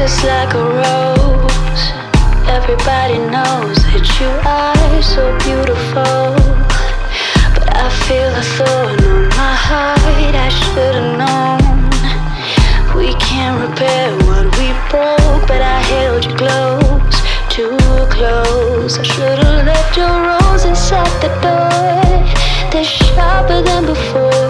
just like a rose. Everybody knows that you are so beautiful. But I feel a thorn on my heart. I should've known. We can't repair what we broke, but I held you close, too close. I should've left your roses at the door. They're sharper than before,